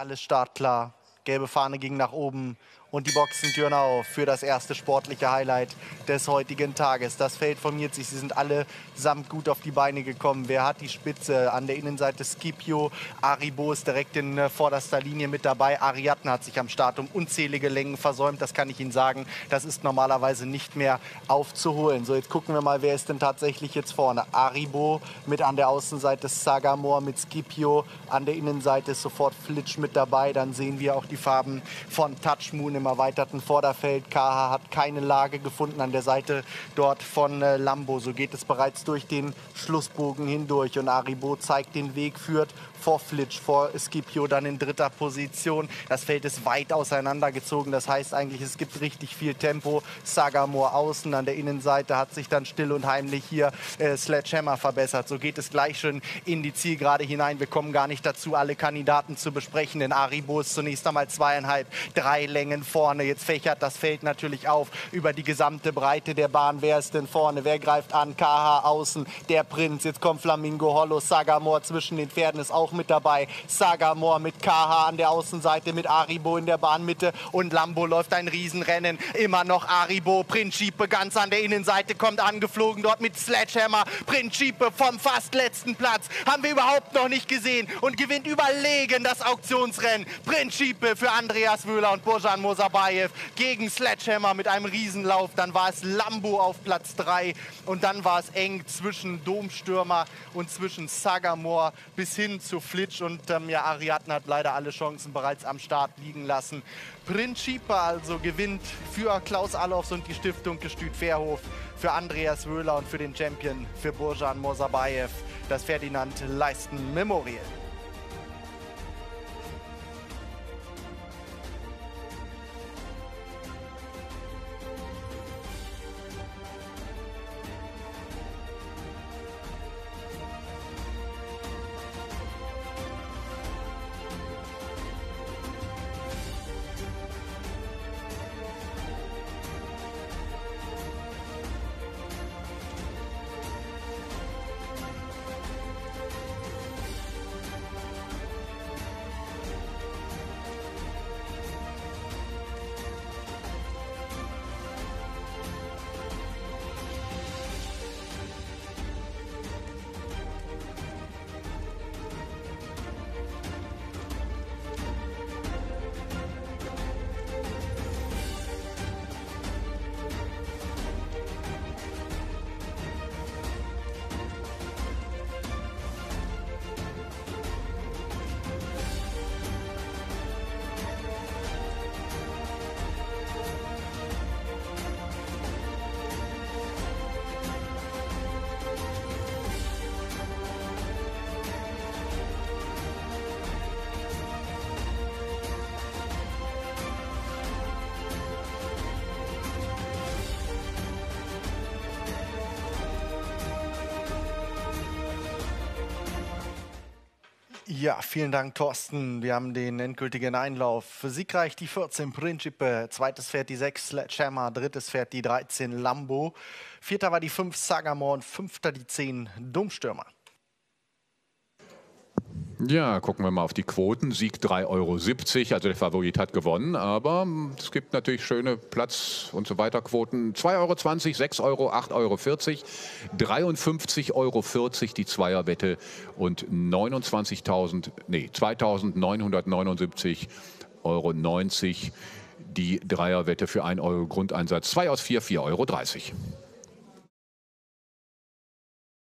Alles startklar. Gelbe Fahne ging nach oben und die Boxentüren auf für das erste sportliche Highlight des heutigen Tages. Das Feld formiert sich. Sie sind alle samt gut auf die Beine gekommen. Wer hat die Spitze? An der Innenseite Scipio. Aribo ist direkt in äh, vorderster Linie mit dabei. Ariadne hat sich am Start um unzählige Längen versäumt. Das kann ich Ihnen sagen. Das ist normalerweise nicht mehr aufzuholen. So, jetzt gucken wir mal, wer ist denn tatsächlich jetzt vorne. Aribo mit an der Außenseite Sagamore mit Scipio. An der Innenseite ist sofort Flitsch mit dabei. Dann sehen wir auch die Farben von Touch Moon im erweiterten Vorderfeld. KH hat keine Lage gefunden an der Seite dort von äh, Lambo. So geht es bereits durch den Schlussbogen hindurch und Aribo zeigt den Weg, führt vor Flitsch, vor Scipio dann in dritter Position. Das Feld ist weit auseinandergezogen. Das heißt eigentlich, es gibt richtig viel Tempo. Sagamore außen an der Innenseite hat sich dann still und heimlich hier äh, Sledgehammer verbessert. So geht es gleich schon in die Zielgerade hinein. Wir kommen gar nicht dazu, alle Kandidaten zu besprechen. Denn Aribo ist zunächst einmal zweieinhalb, drei Längen vorne. Jetzt fächert das Feld natürlich auf über die gesamte Breite der Bahn. Wer ist denn vorne? Wer greift an? KH außen, der Prinz. Jetzt kommt Flamingo Hollow. Sagamore zwischen den Pferden ist auch mit dabei. Sagamore mit KH an der Außenseite, mit Aribo in der Bahnmitte und Lambo läuft ein Riesenrennen. Immer noch Aribo, Principe ganz an der Innenseite kommt angeflogen dort mit Sledgehammer. Principe vom fast letzten Platz haben wir überhaupt noch nicht gesehen und gewinnt überlegen das Auktionsrennen. Principe für Andreas Wöhler und Bojan Mosabayev gegen Sledgehammer mit einem Riesenlauf. Dann war es Lambo auf Platz 3 und dann war es eng zwischen Domstürmer und zwischen Sagamore bis hin zu Flitsch und ähm, ja, Ariadne hat leider alle Chancen bereits am Start liegen lassen. Principe also gewinnt für Klaus Allofs und die Stiftung Gestüt Fairhof, für Andreas Wöhler und für den Champion, für Burjan Mosabayev, das Ferdinand Leisten Memorial. Ja, vielen Dank, Thorsten. Wir haben den endgültigen Einlauf. Siegreich die 14 Principe, zweites Pferd die 6 Sledgehammer, drittes Pferd die 13 Lambo, vierter war die 5 Sagamore und fünfter die 10 Dummstürmer. Ja, gucken wir mal auf die Quoten. Sieg 3,70 Euro, also der Favorit hat gewonnen, aber es gibt natürlich schöne Platz- und so weiter Quoten. 2,20 Euro, 6 Euro, 8,40 Euro, 53,40 Euro die Zweierwette und 29.000, nee, 2.979,90 Euro die Dreierwette für 1 Euro Grundeinsatz. 2 aus 4, 4,30 Euro.